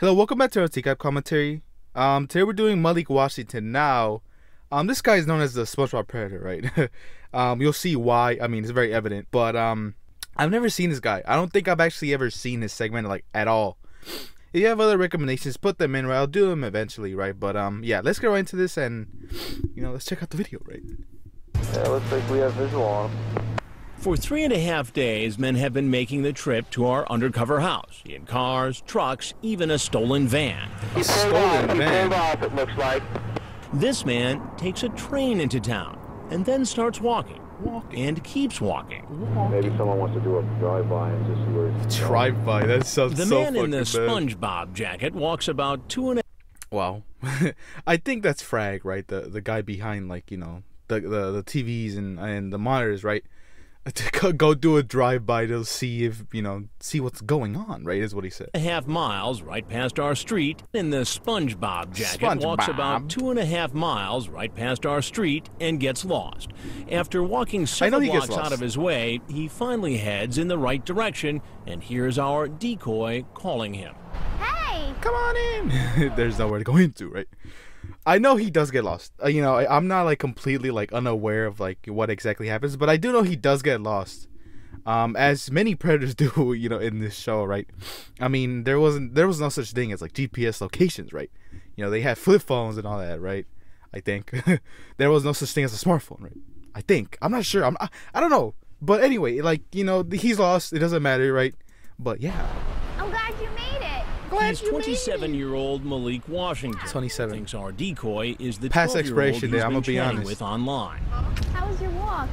Hello, welcome back to our TCAP commentary. Um, today we're doing Malik Washington. Now, um, this guy is known as the SpongeBob Predator, right? um, you'll see why. I mean, it's very evident. But um, I've never seen this guy. I don't think I've actually ever seen his segment like at all. If you have other recommendations, put them in. Right, I'll do them eventually, right? But um, yeah, let's get right into this and you know, let's check out the video, right? Yeah, looks like we have visual on. For three and a half days, men have been making the trip to our undercover house in cars, trucks, even a stolen van. A stolen He van. off, it looks like. This man takes a train into town and then starts walking, Walking. and keeps walking. Maybe someone wants to do a drive-by and just see where he's going. Drive by. That sounds The so man in the fucking bad. SpongeBob jacket walks about two and a Wow, I think that's Frag, right? The the guy behind like you know the the, the TVs and and the monitors, right? To go- go do a drive by to see if you know see what's going on, right? Is what he said. a half miles right past our street. In the SpongeBob jacket walks about two and a half miles right past our street and gets lost. After walking several blocks out of his way, he finally heads in the right direction and hears our decoy calling him. Hey! Come on in. There's nowhere to go into, right? I know he does get lost. Uh, you know, I, I'm not like completely like unaware of like what exactly happens, but I do know he does get lost. Um, as many predators do, you know, in this show, right? I mean, there wasn't there was no such thing as like GPS locations, right? You know, they had flip phones and all that, right? I think there was no such thing as a smartphone, right? I think I'm not sure. I'm I, I don't know, but anyway, like you know, he's lost. It doesn't matter, right? But yeah, I'm glad you made it. He's 27-year-old Malik Washington. 27. Thinks our decoy is the Past 12-year-old expiration he's date, I'ma be chatting honest. with online. How was your walk?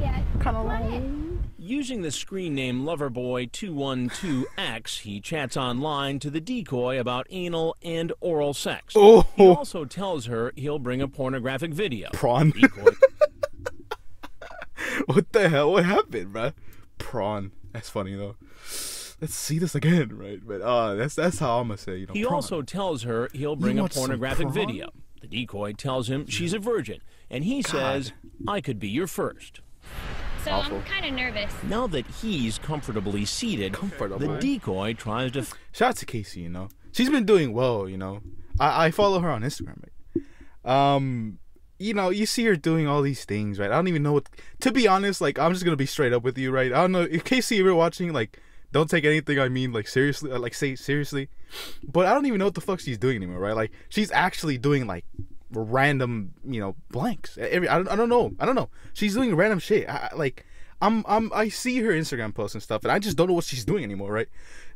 Yeah, kind of long. Using the screen name Loverboy212X, he chats online to the decoy about anal and oral sex. Oh. He also tells her he'll bring a pornographic video. prawn. Decoy what the hell? What happened, bruh? Prawn. That's funny though. Let's see this again, right? But uh, that's that's how I'm gonna say. You know, He prawn. also tells her he'll bring a pornographic video. The decoy tells him she's a virgin, and he says, I could be your first. So I'm kind of nervous. Now that he's comfortably seated, Comfortable. the decoy tries to shout out to Casey. You know, she's been doing well. You know, I I follow her on Instagram. Right? Um, you know, you see her doing all these things, right? I don't even know what. To be honest, like I'm just gonna be straight up with you, right? I don't know if Casey you're watching, like. Don't take anything I mean like seriously, uh, like say seriously, but I don't even know what the fuck she's doing anymore, right? Like she's actually doing like random, you know, blanks. Every I don't, I don't know, I don't know. She's doing random shit. I, like I'm I'm I see her Instagram posts and stuff, and I just don't know what she's doing anymore, right?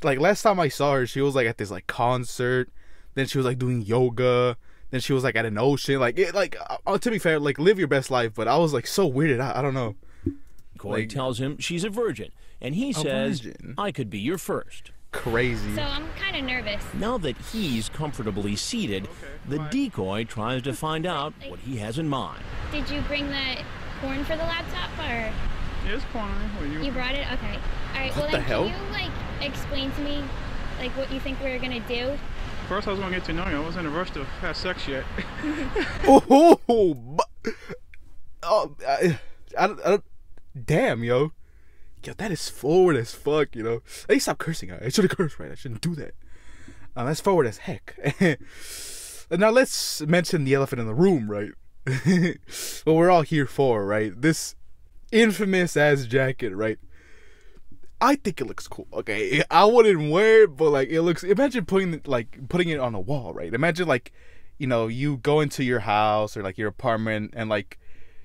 Like last time I saw her, she was like at this like concert, then she was like doing yoga, then she was like at an ocean, like it, like uh, to be fair, like live your best life, but I was like so weirded out. I don't know. decoy Like- tells him she's a virgin, and he says, virgin? I could be your first. Crazy. So I'm kind of nervous. Now that he's comfortably seated, the decoy tries to find out what he has in mind. Did you bring the corn for the laptop or Yeah, it's porn. What you? you brought it? Okay. All right. well the then, hell? can you like explain to me like what you think we're gonna do? First, I was gonna get to know you. I wasn't in a rush to have sex yet. Oh, bu- oh, I, I, don't- I, damn, yo, yo, that is forward as fuck, you know. Hey, stop cursing. I should have cursed, right? I shouldn't do that. Uh, that's forward as heck. Now let's mention the elephant in the room, right? what we're all here for, right? This infamous ass jacket, right? I think it looks cool. Okay, I wouldn't wear it, but like it looks. Imagine putting like putting it on a wall, right? Imagine like, you know, you go into your house or like your apartment and like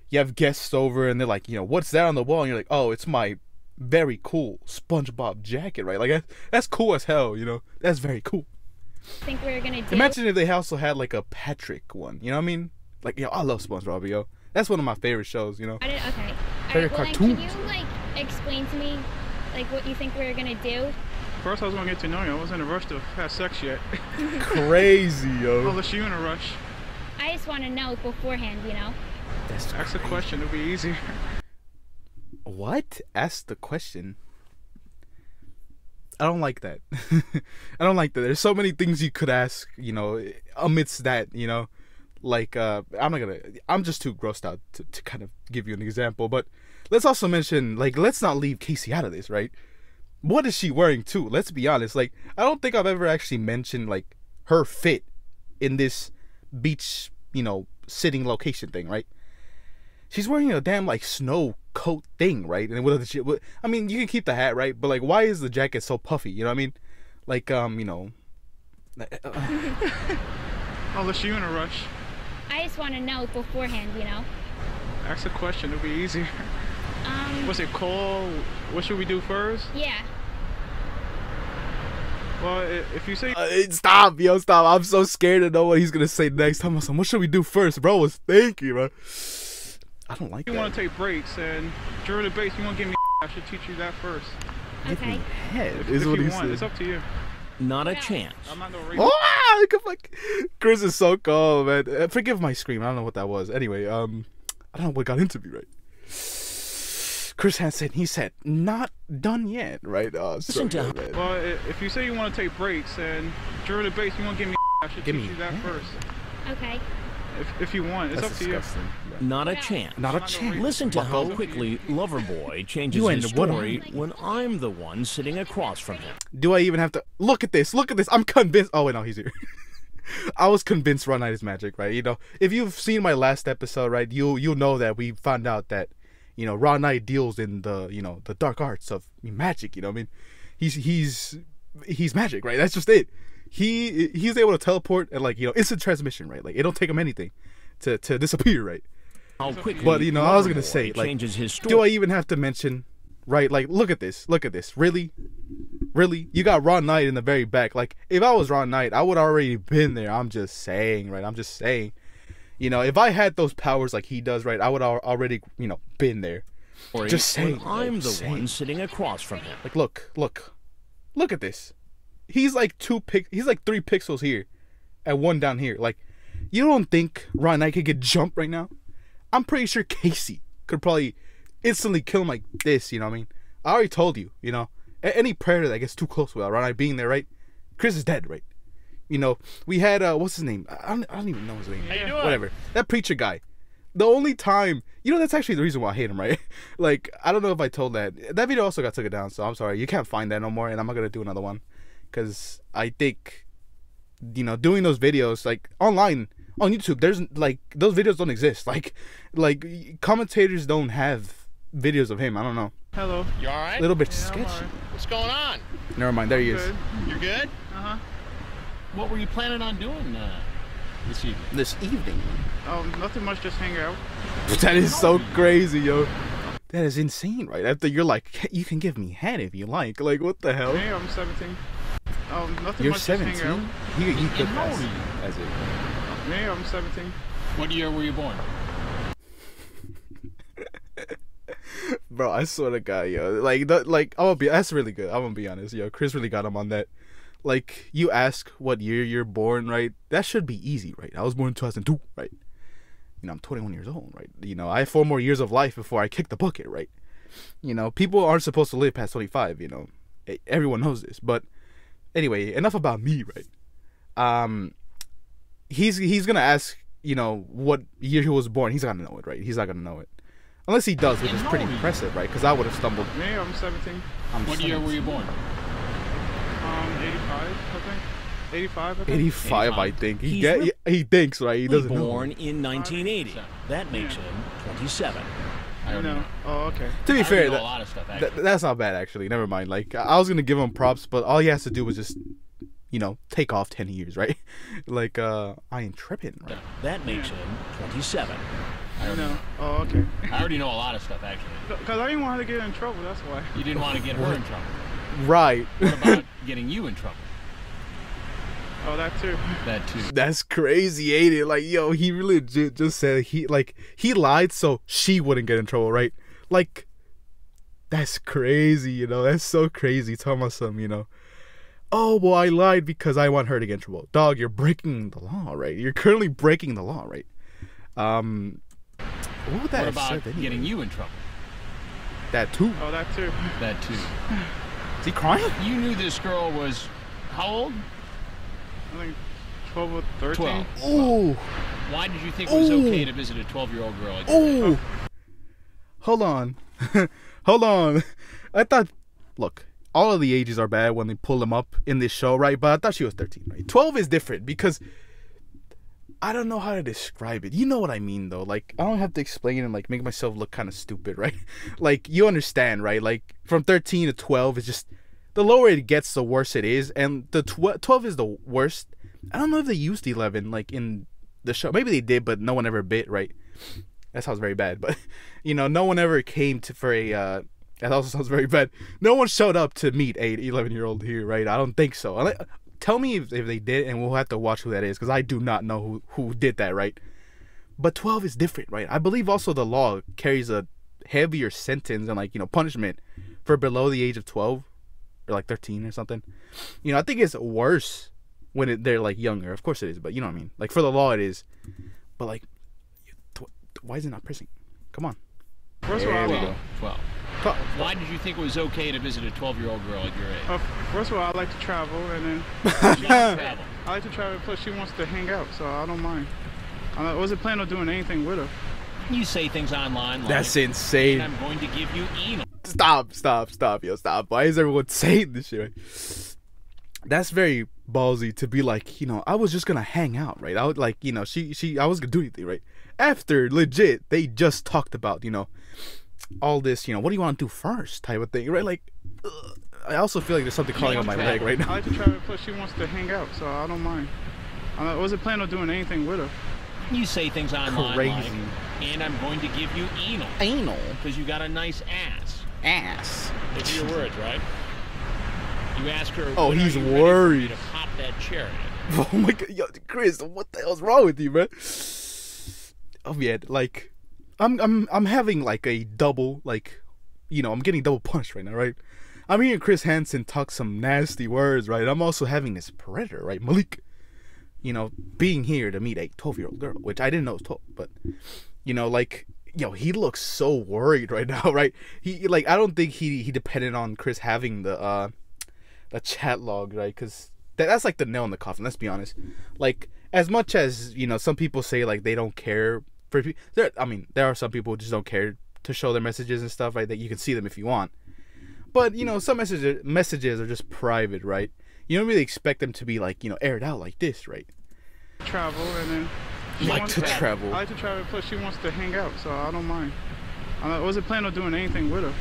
you have guests over and they're like, you know, what's that on the wall? And you're like, oh, it's my very cool SpongeBob jacket, right? Like that, that's cool as hell, you know. That's very cool. I Think we're gonna do? Imagine if they also had like a Patrick one. You know what I mean? Like, yo, I love SpongeBob, yo. That's one of my favorite shows, you know. Got it? Okay. All Favorite right. Well cartoons. then, can you like explain to me like what you think we're gonna do? First, I was gonna get to know you. I wasn't in a rush to have sex yet. Crazy, yo. Unless you in a rush. I just want to know beforehand, you know. That's Ask a question. It'll be easier. What? Ask the question. I don't like that. I don't like that. There's so many things you could ask, you know, amidst that, you know. Like uh I'm not gonna I'm just too grossed out to, to kind of give you an example, but let's also mention like let's not leave Casey out of this, right? what is she wearing too? Let's be honest. Like, I don't think I've ever actually mentioned like her fit in this beach, you know, sitting location thing, right? She's wearing a damn like snow coat thing, right? And with the shit, with- I mean, you can keep the hat, right? But like, why is the jacket so puffy? You know what I mean? Like, um, you know, Unless you in a rush. I just want to know beforehand, you know. Ask a question, it'll be easier. Um, What's it called? What should we do first? yeah. Well, if you say Uh, stop, yo, stop. I'm so scared to know what he's gonna say next. Tell me something. What should we do first, bro? Was thinking, bro. I don't like it. you that. want to take breaks and during the breaks you want to give me I should teach you that first. Give me Okay. head. If, Is if what you he want, it's up to you. Not a Yeah. chance. I'm not no racist. Oh, look at fuck. Chris is so cold, man. Uh, Forgive my scream. I don't know what that was. Anyway, um, I don't know what got into me, right? Chris Hansen, he said, not done yet, right? Uh, so Listen to good. Well, if you say you want to take breaks and during the breaks you want to give me I should Give teach me you that head. first. Okay. If, if you want, it's That's up to you. Yeah. Not a chance. Not a I'm not no chance. Listen to how bucko. quickly Loverboy changes You his ain't what story I'm- when I'm the one sitting across from him. Do I even have to look at this? Look at this. I'm convinced. Oh wait, no, he's here. I was convinced Ron Knight is magic, right? You know, if you've seen my last episode, right, you you'll know that we found out that you know Raw Knight deals in the you know the dark arts of magic. You know, what I mean, he's he's he's magic, right? That's just it. He he's able to teleport and like you know instant transmission, right? Like it don't take him anything to to disappear, right? How quickly But, you know, I was gonna say, like, changes his story. Do I even have to mention, right? Like, look at this. Look at this. Really? Really? You got Ron Knight in the very back. Like, if I was Ron Knight, I would already been there. I'm just saying, right? I'm just saying. You know, if I had those powers like he does, right, I would al- already, you know, been there. story just saying, I'm the saying. one sitting across from him. Like, look, look, look at this. He's like two pic. He's like three pixels here, and one down here. Like, you don't think Ron Knight could get jumped right now? I'm pretty sure Casey could probably instantly kill him like this. You know what I mean? I already told you. You know, A- any predator that gets too close without Ron Knight being there, right? Chris is dead, right? You know, we had uh, what's his name? I don't, I don't even know his name. Whatever. That preacher guy. The only time, you know, that's actually the reason why I hate him, right? like, I don't know if I told that. That video also got taken down, so I'm sorry. You can't find that no more, and I'm not gonna do another one, because I think, you know, doing those videos like online on YouTube, there's like those videos don't exist. Like, like commentators don't have videos of him. I don't know. Hello. You all A little bit Yeah, sketchy. alright. What's going on? Never mind. There he is. Good. You're good? Uh huh. What were you planning on doing uh, this evening? This evening. Um, nothing much. Just hang out. That is so crazy, yo. That is insane, right? After you're like, you can give me head if you like. Like, what the hell? Hey, I'm 17. Um, nothing You're much. 17. out. He, he could And how old pass are you? as it. Me, I'm 17. What year were you born? Bro, I swear to God, yo. Like, that, like, I'm gonna be. That's really good. I'm gonna be honest, yo. Chris really got him on that. Like, you ask what year you're born, right? That should be easy, right? I was born in 2002, right? You know, I'm 21 years old, right? You know, I have four more years of life before I kick the bucket, right? You know, people aren't supposed to live past 25. You know, everyone knows this. But anyway, enough about me, right? Um, he's he's gonna ask, you know, what year he was born. He's not gonna know it, right? He's not gonna know it. Unless he does, which is pretty impressive, right? Because I would have stumbled. Me, I'm 17. I'm What year were you born? Um, 85, I think. 85, I think. 85, I think. He get, he, he thinks, right? He doesn't born know. in 1980. That makes him 27. I already No. know. Oh, okay. To be I fair, know that, a lot of stuff. that, Actually. that's not bad, actually. Never mind. Like, I was going to give him props, but all he has to do was just, you know, take off 10 years, right? like, uh, I ain't tripping, right? That makes him 27. I don't know. Oh, okay. I already know a lot of stuff. Actually, Because I didn't want her to get in trouble, that's why. you didn't want to get her in trouble. Right. What about getting you in trouble? Oh, that too. That too. That's crazy, ain't it? Like, yo, he really ju- just said he like he lied so she wouldn't get in trouble, right? Like, that's crazy, you know. That's so crazy. Tell me some, you know. Oh well, I lied because I want her to get in trouble. Dog, you're breaking the law, right? You're currently breaking the law, right? Um, what would that What have about said anyway? getting you in trouble? that too? Oh, that too. That too. Is he crying? You knew this girl was how old? I think 12 or 13. 12. Ooh, Why did you think it was Ooh. okay to visit a 12-year-old girl? Like your age? Hold on, hold on. I thought. Look, all of the ages are bad when they pull them up in this show, right? But I thought she was 13, right? 12 is different because I don't know how to describe it. You know what I mean, though. Like I don't have to explain and like make myself look kind of stupid, right? like you understand, right? Like from 13 to 12 is just the lower it gets, the worse it is, and the tw- 12 is the worst. I don't know if they used 11 like in the show. Maybe they did, but no one ever bit, right? That sounds very bad, but you know, no one ever came to for a. Uh, that also sounds very bad. No one showed up to meet a 11 year old here, right? I don't think so. Tell me if, if they did, and we'll have to watch who that is because I do not know who who did that, right? But 12 is different, right? I believe also the law carries a heavier sentence and like you know punishment for below the age of 12 or like 13 or something. You know, I think it's worse when it, they're like younger. Of course it is, but you know what I mean. Like for the law, it is. But like, why is it not pressing? Come on. First of all, There I we like- go. 12. Why did you think it was okay to visit a 12 year old girl at your age? uh, first of all, I like to travel, and then She wants to travel. I like to travel. Plus, she wants to hang out, so I don't mind. I wasn't planning on doing anything with her. You say things online like, That's insane. I'm going to give you anal. Stop, stop, stop, yo, stop. Why is everyone saying this shit? That's very ballsy to be like, you know, I was just gonna hang out, right? I would like, you know, she, she, I was gonna do anything, right? After legit, they just talked about, you know, all this, you know, what do you want to do first, type of thing, right? Like, ugh. I also feel like there's something crawling on my leg right now. I now. like to travel. Plus, she wants to hang out, so I don't mind. I wasn't planning on doing anything with her. You say things online Crazy. like, and I'm going to give you anal Anal because you got a nice ass. Ass. Those are your words, right? You ask her. Oh, "When are he's you ready for me worried. To pop that cherry. Oh my god, yo, Chris, what the hell's wrong with you, man? Oh yeah, like, I'm I'm I'm having like a double, like, you know, I'm getting double punched right now, right? I'm hearing Chris Hansen talk some nasty words, right? I'm also having this predator, right, Malik. You know, being here to meet a 12 year old girl, which I didn't know was 12, but you know, like, yo, he looks so worried right now, right? He like, I don't think he he depended on Chris having the uh the chat log, right? Because that, that's like the nail in the coffin. Let's be honest. Like as much as you know, some people say like they don't care for people. There, I mean, there are some people who just don't care to show their messages and stuff, right? That you can see them if you want. But you know, some messages messages are just private, right? You don't really expect them to be like you know aired out like this, right? Travel, and then Like wants to travel. I like to travel. Plus, she wants to hang out, so I don't mind. I wasn't planning on doing anything with her.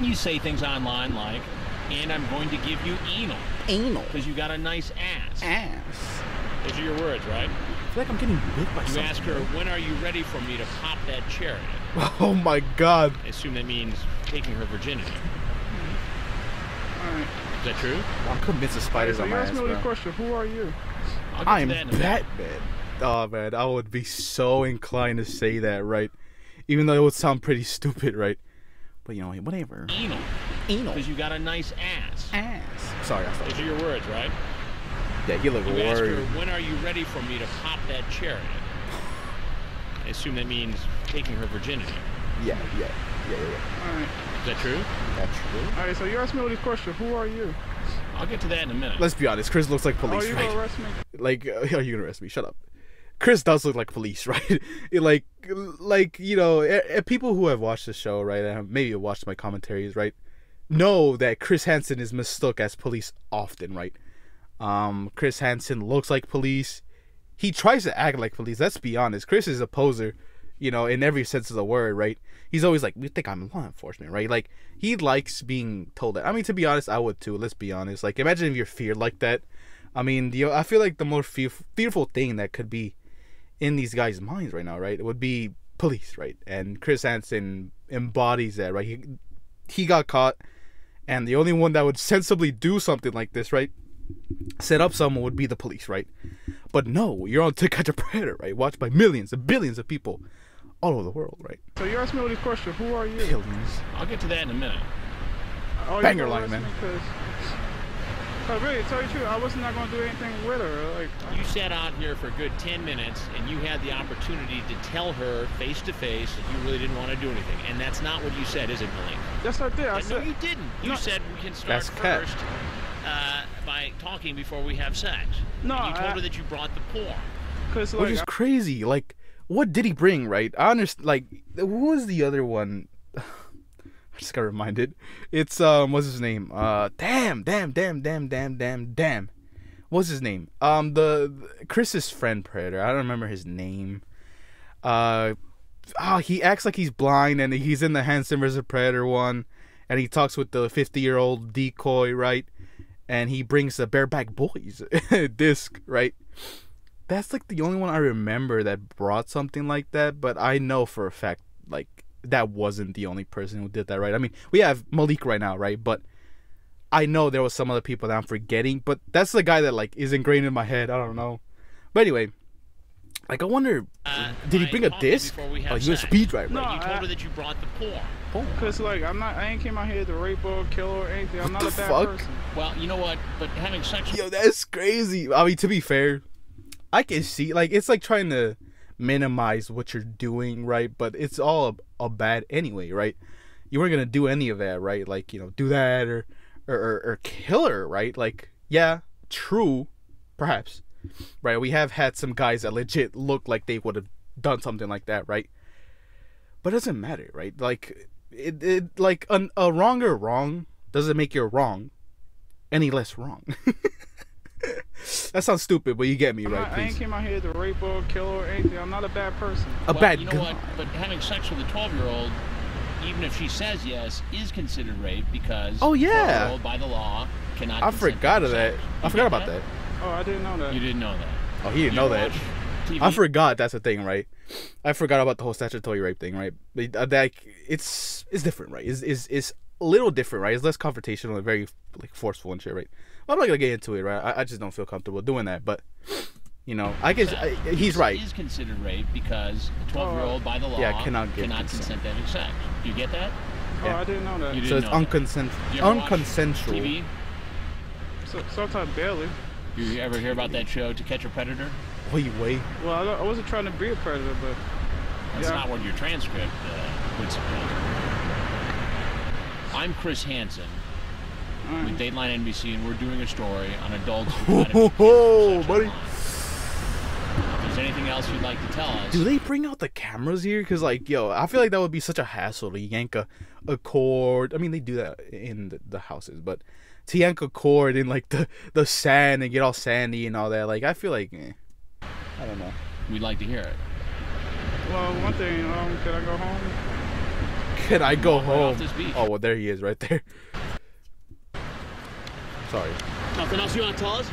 You say things online like, and I'm going to give you anal Anal because you got a nice ass. ass. Those are your words, right? I feel like I'm getting bit by You something. ask her, when are you ready for me to pop that cherry? Oh my god. I assume that means taking her virginity. All right. Is that true? I'm convinced the spiders so on my asked ass, me all bro. these questions. Who are you? I'll get to I'm that in a minute. Batman. Oh man, I would be so inclined to say that, right? Even though it would sound pretty stupid, right? But you know, whatever. Anal Anal because you got a nice ass. ass. Sorry, I thought. Those thought. are your words, right? Yeah, you look You ask her, worried. when are you ready for me to pop that cherry? I assume that means taking her virginity. Yeah, yeah, yeah, yeah, yeah. All right. Is that true? That's true. All right. So you asked me all these questions. Who are you? I'll get to that in a minute. Let's be honest. Chris looks like Oh, police, you right? gonna arrest me? like uh, are you gonna arrest me shut up chris does look like police right? Like like you know eh, eh, people who have watched the show right and maybe have watched my commentaries right know that chris hansen is mistook as police often right? Um chris hansen looks like police. He tries to act like police let's be honest. Chris is a poser you know in every sense of the word right? He's always like you think i'm law enforcement right? Like he likes being told that. I mean to be honest i would too let's be honest. Like imagine if you're feared like that. I mean, the I feel like the more fear, fearful thing that could be in these guys' minds right now, right, it would be police, right? And Chris Hansen embodies that, right? He he got caught, and the only one that would sensibly do something like this, right, set up someone would be the police, right? But no, you're on to catch a predator, right? Watched by millions and billions of people all over the world, right? So you asked me all these questions. Who are you? Billions. I'll get to that in a minute. Oh, Banger line, man. me 'cause- Oh, really? Tell you the truth, I was not gonna do anything with her. Like, You sat out here for a good 10 minutes and you had the opportunity to tell her face to face that you really didn't want to do anything. And that's not what you said, is it, Malik? yes, I did. I Uh, no, said. you didn't. You No. said we can start first uh, by talking before we have sex. No, And you told I- her that you brought the porn. Cause Which like, is crazy. Like, what did he bring, right? I understand. Like, who was the other one? just got reminded. It's um, what's his name? Uh, damn, damn, damn, damn, damn, damn, damn. What's his name? Um, the, the Chris's friend Predator. I don't remember his name. Uh, oh, he acts like he's blind, and he's in the Hansen vs Predator one, and he talks with the fifty-year-old decoy, right? And he brings the bareback boys disc, right? That's like the only one I remember that brought something like that, but I know for a fact like that wasn't the only person who did that, right? I mean, we have Malik right now, right? But I know there was some other people that I'm forgetting, but that's the guy that like is ingrained in my head. I don't know. But anyway, like I wonder, Uh, did he bring a call me disc? before we have he was sex. speed driver. No, you told I- her that you brought the porn. Cause like I'm not, I ain't came out here to rape or kill or anything. I'm What not the a bad fuck? person. Well, you know what? But having sex Yo, that's crazy. I mean, to be fair, I can see like it's like trying to minimize what you're doing, right? But it's all a, bad anyway, right? You weren't gonna do any of that, right? Like you know, do that or or or, or kill her, right? Like yeah, true, perhaps, right? We have had some guys that legit look like they would have done something like that, right? But it doesn't matter, right? Like it, it like an, a wrong or wrong doesn't make your wrong any less wrong. that sounds stupid, but you get me, I'm right? not, I ain't came out here to rape or kill or anything. I'm not a bad person. A well, bad you know guy. what? But having sex with a 12 year old, even if she says yes, is considered rape because Oh, yeah. 12 year old by the law cannot. I forgot of that. sex. I forgot about that. Oh, I didn't know that. You didn't know that. Oh, he didn't You know that. TV? I forgot that's a thing, right? I forgot about the whole statutory rape thing, right? But, uh, That it's it's different, right? It's, it's it's a little different, right? It's less confrontational and very like forceful and shit, right? I'm not gonna get into it, right? I, I just don't feel comfortable doing that, but you know, I guess I, he's This right. Is considered rape because a 12 year old by the law Yeah, cannot give cannot consent. consent to having sex. Do you get that? Oh, Yeah. I didn't know that. You So didn't it's know that. unconsent Do you ever unconsensual. TV? So, sometimes barely. You ever hear about that show, To Catch a Predator? Wait, wait. Well, I, I wasn't trying to be a predator, but That's Yeah. not what your transcript uh, would suggest. I'm Chris Hansen with Dateline NBC, and we're doing a story on adults who try to Ho, be ho, sexual buddy. online. If there's anything else you'd like to tell us, Do they bring out the cameras here? Cause like, yo, I feel like that would be such a hassle to yank a, a cord. I mean, they do that in the, the houses, but to yank a cord in like the the sand and get all sandy and all that, like, I feel like, eh, I don't know. we'd like to hear it. well, one thing. Um, could I go home? Can I go Right off home? this beach. Oh well, there he is, right there. Sorry. Nothing else you want to tell us?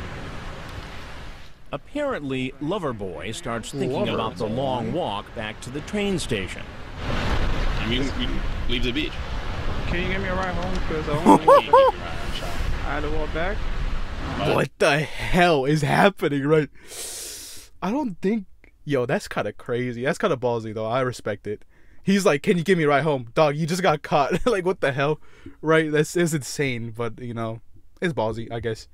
Apparently, Loverboy starts thinking about the long walk back to the train station. I mean, we leave the beach. Can you give me a ride home? Because I, only- I had to walk back. What the hell is happening, right? I don't think, yo, that's kind of crazy. That's kind of ballsy though. I respect it. He's like, "Can you give me a ride home, dog? You just got caught. like, what the hell, right? That's is insane, but you know, it's ballsy, I guess.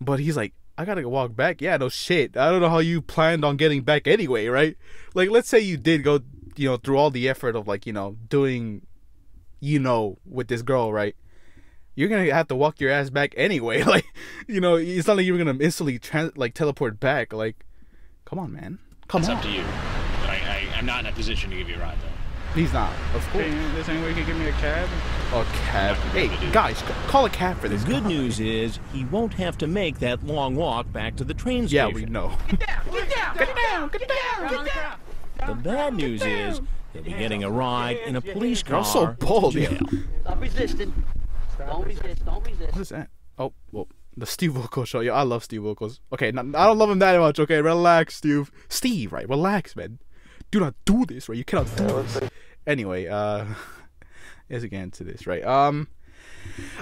But he's like, I gotta go walk back. Yeah, no shit. I don't know how you planned on getting back anyway, right? Like, let's say you did go, you know, through all the effort of like, you know, doing, you know, with this girl, right? You're gonna have to walk your ass back anyway. Like, you know, it's not like you're gonna instantly trans- like teleport back. Like, come on, man. Come It's on. It's up to you. I, I, I'm not in a position to give you a ride, though. He's not, of course. Hey, there's any way you can give me a cab? A cab. Hey, guys, call a cab for The this. good God. news is he won't have to make that long walk back to the train station. Yeah, we know. Get down! Get down! Get down! Get down! Get down! Get down. The bad news is he'll be getting a ride in a police car. You're so bold. yeah. yo. Stop resisting. Don't resist. Don't resist. What is that? Oh, well, the Steve Wilkos show. Yo, I love Steve Wilkos. Okay, not, I don't love him that much. Okay, relax, Steve. Steve, right? Relax, man. Do not do this, right? You cannot do this. Anyway, uh, let's get into this, right? Um,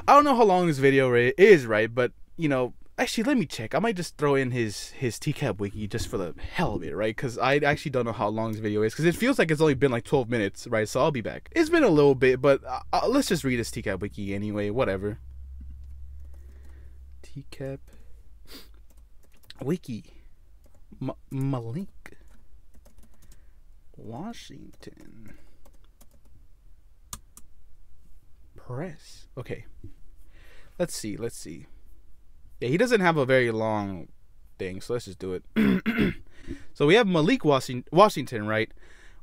I don't know how long this video is, right? But you know, actually, let me check. I might just throw in his his TCAP wiki just for the hell of it, right? Because I actually don't know how long this video is. Because it feels like it's only been like 12 minutes, right? So I'll be back. It's been a little bit, but uh, uh, let's just read his TCAP wiki anyway. Whatever. TCAP wiki. M- Malik. Washington. Press. Okay. Let's see. Let's see. Yeah, he doesn't have a very long thing, so let's just do it. so we have Malik Washington, right?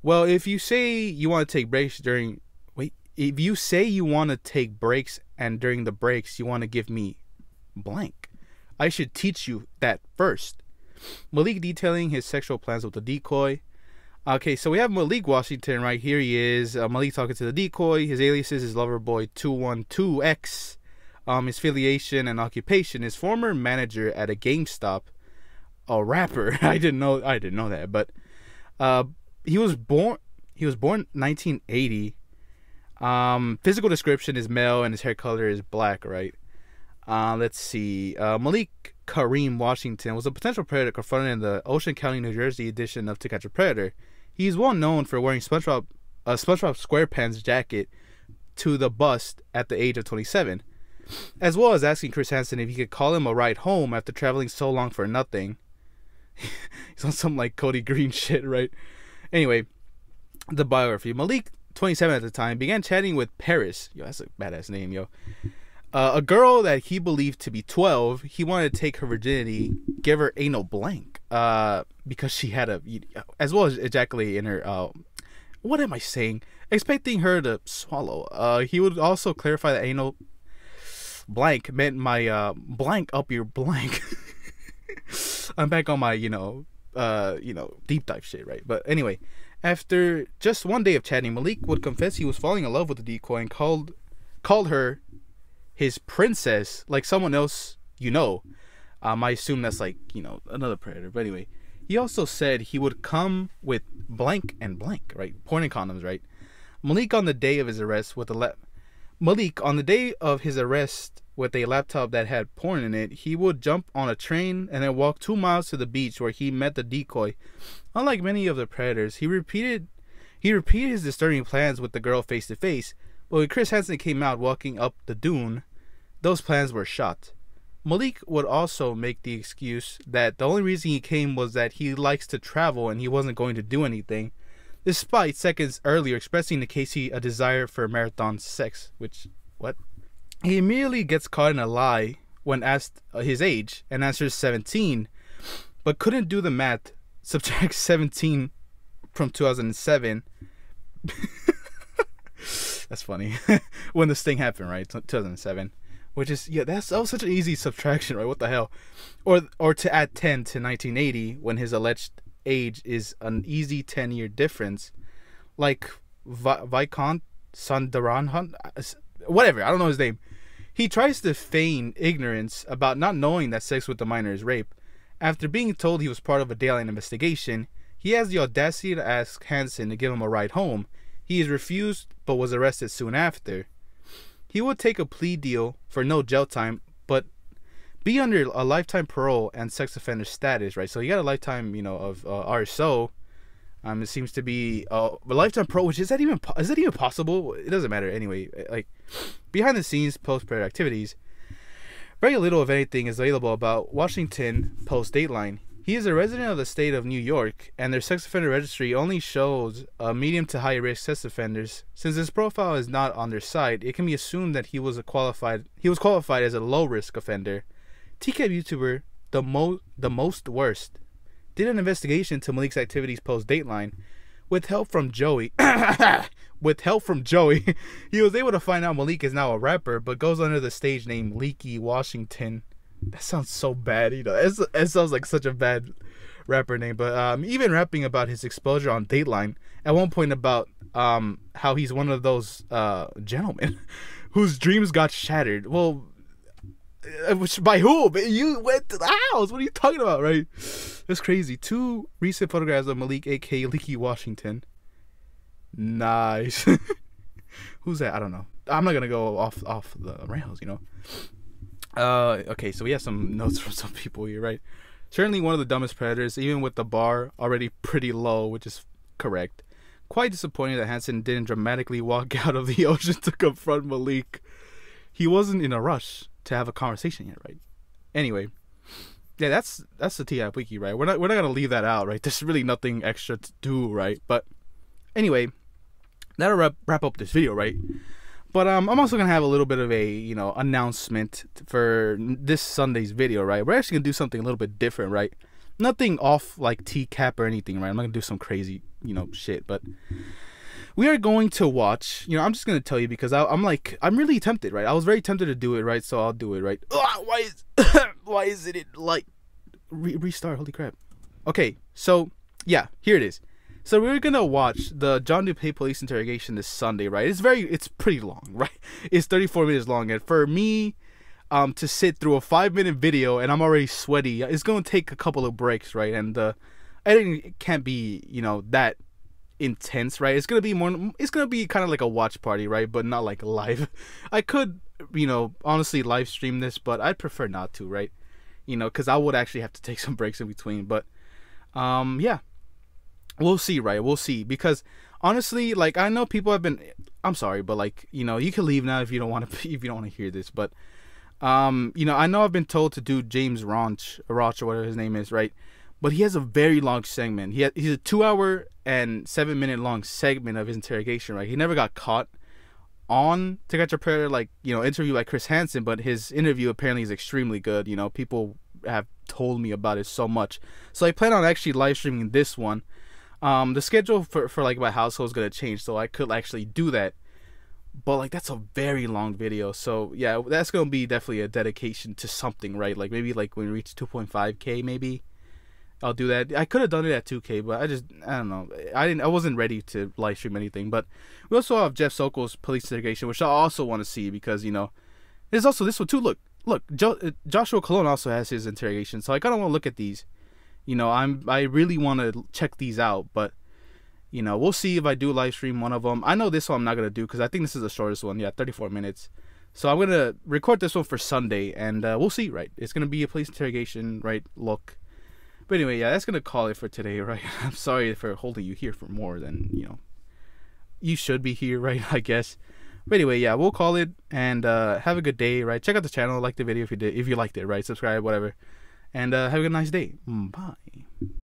Well, if you say you want to take breaks during, wait, if you say you want to take breaks and during the breaks you want to give me blank, I should teach you that first. Malik detailing his sexual plans with the decoy. Okay, so we have Malik Washington right here. He is uh, Malik talking to the decoy. His alias is his lover boy 212X. Um, his affiliation and occupation is former manager at a GameStop. A rapper. I didn't know. I didn't know that, but uh, he was born. He was born 1980. Um, physical description is male and his hair color is black. Right. Uh, let's see. Uh, Malik Kareem Washington was a potential predator confronted in the Ocean County, New Jersey edition of To Catch a Predator. He's well known for wearing SpongeBob, a SpongeBob SquarePants jacket to the bust at the age of 27, as well as asking Chris Hansen if he could call him a ride home after traveling so long for nothing. He's on some like Cody Green shit, right? Anyway, the biography. Malik, 27 at the time, began chatting with Paris. Yo, that's a badass name, yo. Uh, a girl that he believed to be 12, he wanted to take her virginity, give her anal blank, uh, because she had a, as well as ejaculate in her, uh, what am I saying? Expecting her to swallow. Uh, he would also clarify that anal blank meant my, uh, blank up your blank. I'm back on my, you know, uh, you know, deep dive shit, right? But anyway, after just one day of chatting, Malik would confess he was falling in love with the decoy and called called her his princess, like someone else you know. Um, I assume that's like you know another predator. But anyway, he also said he would come with blank and blank, right? Porn and condoms, right? Malik on the day of his arrest with a lap. Malik on the day of his arrest with a laptop that had porn in it, he would jump on a train and then walk two miles to the beach where he met the decoy. Unlike many of the predators, he repeated he repeated his disturbing plans with the girl face to face, but when Chris Hansen came out walking up the dune, those plans were shot. Malik would also make the excuse that the only reason he came was that he likes to travel and he wasn't going to do anything, despite seconds earlier expressing to Casey a desire for marathon sex, which, what? He immediately gets caught in a lie when asked his age and answers 17, but couldn't do the math, subtract 17 from 2007. That's funny. when this thing happened, right? 2007. Which is yeah, that's that was such an easy subtraction, right? What the hell? Or or to add 10 to 1980 when his alleged age is an easy 10 year difference. Like Vi- Viscount Sundaran uh, whatever, I don't know his name. He tries to feign ignorance about not knowing that sex with the minor is rape. After being told he was part of a Dateline investigation, he has the audacity to ask Hansen to give him a ride home. He is refused but was arrested soon after. He would take a plea deal for no jail time, but be under a lifetime parole and sex offender status, right? So he got a lifetime, you know, of uh, RSO. Um, it seems to be uh, a lifetime parole, which is that even is that even possible? It doesn't matter anyway. Like behind the scenes post prayer activities, very little, if anything, is available about Washington post Dateline. He is a resident of the state of New York, and their sex offender registry only shows uh, medium to high risk sex offenders. Since his profile is not on their site, it can be assumed that he was a qualified he was qualified as a low risk offender. TCAP YouTuber the most the most worst did an investigation to Malik's activities post Dateline. With help from Joey, with help from Joey, he was able to find out Malik is now a rapper, but goes under the stage name Leaky Washington. That sounds so bad, you know. It sounds like such a bad rapper name. But um, even rapping about his exposure on Dateline at one point about um, how he's one of those uh, gentlemen whose dreams got shattered. Well, uh, which by who? You went to the house. What are you talking about, right? That's crazy. Two recent photographs of Malik, aka Leaky Washington. Nice. Who's that? I don't know. I'm not gonna go off off the rails, you know. Uh, okay, so we have some notes from some people here, right? Certainly one of the dumbest predators, even with the bar already pretty low, which is correct. Quite disappointing that Hansen didn't dramatically walk out of the ocean to confront Malik. He wasn't in a rush to have a conversation yet, right? Anyway, yeah, that's that's the TI wiki, right? We're not we're not gonna leave that out, right? There's really nothing extra to do, right? But anyway, that'll wrap wrap up this video, right? But um, I'm also gonna have a little bit of a you know announcement for this Sunday's video, right? We're actually gonna do something a little bit different, right? Nothing off like TCAP or anything, right? I'm not gonna do some crazy you know shit, but we are going to watch. You know, I'm just gonna tell you because I, I'm like, I'm really tempted, right? I was very tempted to do it, right? So I'll do it, right? Ugh, why is, why is it like re- restart? Holy crap! Okay, so yeah, here it is. So we're gonna watch the John DuPay police interrogation this Sunday, right? It's very, it's pretty long, right? It's 34 minutes long, and for me, um, to sit through a five minute video and I'm already sweaty, it's gonna take a couple of breaks, right? And the editing can't be, you know, that intense, right? It's gonna be more. It's gonna be kind of like a watch party, right? But not like live. I could, you know, honestly live stream this, but I'd prefer not to, right? You know, because I would actually have to take some breaks in between. But, um, yeah, we'll see, right? We'll see because honestly, like I know people have been. I'm sorry, but like you know, you can leave now if you don't want to. If you don't want to hear this, but. Um, you know, I know I've been told to do James Ronch, Roch, or whatever his name is, right? But he has a very long segment. He ha- he's a two hour and seven minute long segment of his interrogation, right? He never got caught on to catch a predator like you know interview like Chris Hansen, but his interview apparently is extremely good. You know, people have told me about it so much. So I plan on actually live streaming this one. Um, the schedule for for like my household is gonna change, so I could actually do that. But like that's a very long video so yeah that's gonna be definitely a dedication to something right? Like maybe like when we reach 2.5k maybe i'll do that. I could have done it at 2k but i just i don't know. I didn't i wasn't ready to live stream anything but we also have jeff sokol's police interrogation which i also want to see because you know there's also this one too. Look look jo- uh, joshua Colon also has his interrogation so i kind of want to look at these you know i'm i really want to check these out but you know, we'll see if I do live stream one of them. I know this one I'm not gonna do because I think this is the shortest one. Yeah, 34 minutes. So I'm gonna record this one for Sunday, and uh, we'll see. Right, it's gonna be a police interrogation. Right, look. But anyway, yeah, that's gonna call it for today. Right, I'm sorry for holding you here for more than you know. You should be here, right? I guess. But anyway, yeah, we'll call it and uh, have a good day. Right, check out the channel, like the video if you did, if you liked it. Right, subscribe, whatever, and uh, have a nice day. Mm, bye.